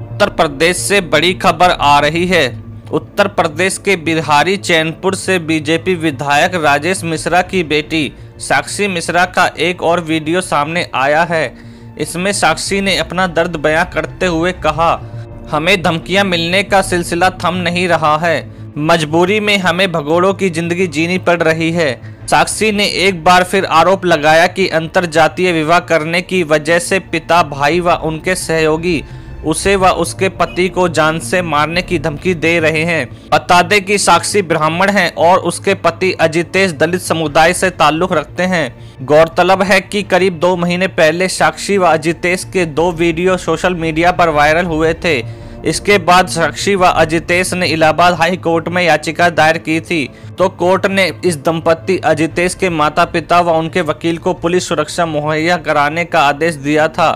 उत्तर प्रदेश से बड़ी खबर आ रही है। उत्तर प्रदेश के बिहारी चैनपुर से बीजेपी विधायक राजेश मिश्रा की बेटी साक्षी मिश्रा का एक और वीडियो सामने आया है। इसमें साक्षी ने अपना दर्द बयां करते हुए कहा, हमें धमकियाँ मिलने का सिलसिला थम नहीं रहा है। मजबूरी में हमें भगोड़ों की ज़िंदगी जीनी पड़ रही है। साक्षी ने एक बार फिर आरोप लगाया कि अंतर जातीय विवाह करने की वजह से पिता, भाई व उनके सहयोगी उसे व उसके पति को जान से मारने की धमकी दे रहे हैं। बता दें कि साक्षी ब्राह्मण हैं और उसके पति अजितेश दलित समुदाय से ताल्लुक रखते हैं। गौरतलब है कि करीब दो महीने पहले साक्षी व अजितेश के दो वीडियो सोशल मीडिया पर वायरल हुए थे। इसके बाद साक्षी व अजितेश ने इलाहाबाद हाई कोर्ट में याचिका दायर की थी। तो कोर्ट ने इस दंपति अजितेश के माता पिता व उनके वकील को पुलिस सुरक्षा मुहैया कराने का आदेश दिया था।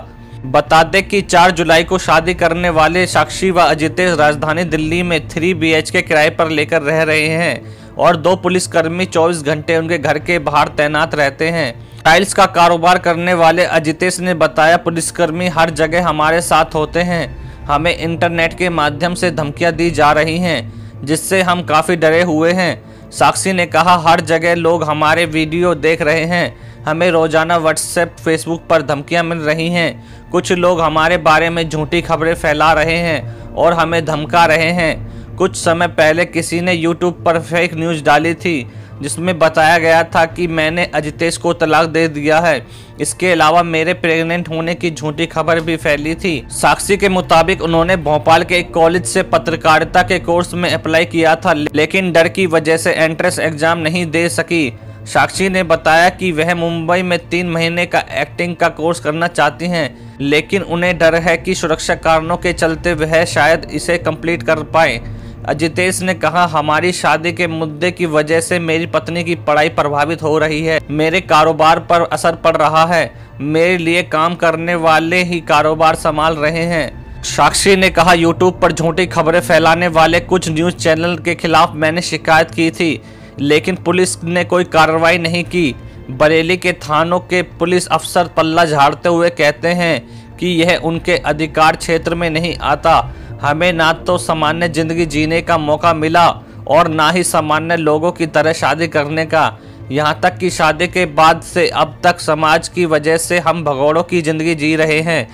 बता दें कि 4 जुलाई को शादी करने वाले साक्षी व अजितेश राजधानी दिल्ली में थ्री बीएच के किराए पर लेकर रह रहे हैं और दो पुलिसकर्मी 24 घंटे उनके घर के बाहर तैनात रहते हैं। टाइल्स का कारोबार करने वाले अजितेश ने बताया, पुलिसकर्मी हर जगह हमारे साथ होते हैं। हमें इंटरनेट के माध्यम से धमकियाँ दी जा रही हैं, जिससे हम काफ़ी डरे हुए हैं। साक्षी ने कहा, हर जगह लोग हमारे वीडियो देख रहे हैं। हमें रोज़ाना व्हाट्सएप फेसबुक पर धमकियाँ मिल रही हैं। कुछ लोग हमारे बारे में झूठी खबरें फैला रहे हैं और हमें धमका रहे हैं। कुछ समय पहले किसी ने यूट्यूब पर फेक न्यूज़ डाली थी। जिसमें बताया गया था कि मैंने अजितेश को तलाक दे दिया है। इसके अलावा मेरे प्रेग्नेंट होने की झूठी खबर भी फैली थी। साक्षी के मुताबिक उन्होंने भोपाल के एक कॉलेज से पत्रकारिता के कोर्स में अप्लाई किया था, लेकिन डर की वजह से एंट्रेंस एग्ज़ाम नहीं दे सकी। साक्षी ने बताया कि वह मुंबई में तीन महीने का एक्टिंग का कोर्स करना चाहती हैं, लेकिन उन्हें डर है कि सुरक्षा कारणों के चलते वह शायद इसे कंप्लीट कर पाए। अजितेश ने कहा, हमारी शादी के मुद्दे की वजह से मेरी पत्नी की पढ़ाई प्रभावित हो रही है। मेरे कारोबार पर असर पड़ रहा है। मेरे लिए काम करने वाले ही कारोबार संभाल रहे हैं। साक्षी ने कहा, यूट्यूब पर झूठी खबरें फैलाने वाले कुछ न्यूज़ चैनल के खिलाफ मैंने शिकायत की थी, लेकिन पुलिस ने कोई कार्रवाई नहीं की। बरेली के थानों के पुलिस अफसर पल्ला झाड़ते हुए कहते हैं कि यह उनके अधिकार क्षेत्र में नहीं आता। हमें ना तो सामान्य ज़िंदगी जीने का मौका मिला और ना ही सामान्य लोगों की तरह शादी करने का। यहाँ तक कि शादी के बाद से अब तक समाज की वजह से हम भगोड़ों की ज़िंदगी जी रहे हैं।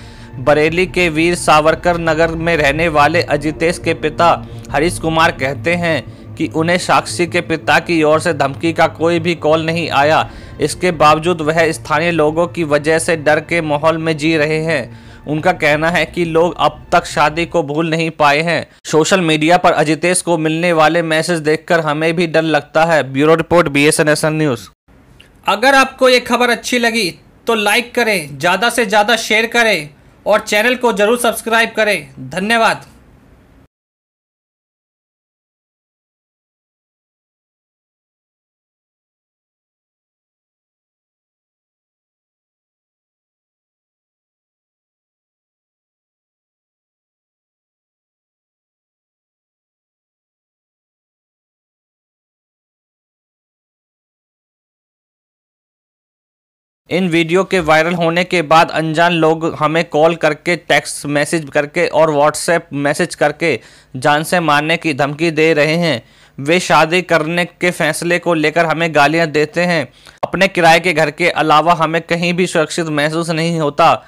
बरेली के वीर सावरकर नगर में रहने वाले अजितेश के पिता हरीश कुमार कहते हैं कि उन्हें साक्षी के पिता की ओर से धमकी का कोई भी कॉल नहीं आया। इसके बावजूद वह स्थानीय लोगों की वजह से डर के माहौल में जी रहे हैं। उनका कहना है कि लोग अब तक शादी को भूल नहीं पाए हैं। सोशल मीडिया पर अजितेश को मिलने वाले मैसेज देखकर हमें भी डर लगता है। Bureau report B S news अगर आपको ये खबर अच्छी लगी तो लाइक करें, ज़्यादा से ज़्यादा शेयर करें और चैनल को ज़रूर सब्सक्राइब करें। धन्यवाद। इन वीडियो के वायरल होने के बाद अनजान लोग हमें कॉल करके, टेक्स्ट मैसेज करके और व्हाट्सएप मैसेज करके जान से मारने की धमकी दे रहे हैं। वे शादी करने के फैसले को लेकर हमें गालियाँ देते हैं। अपने किराए के घर के अलावा हमें कहीं भी सुरक्षित महसूस नहीं होता।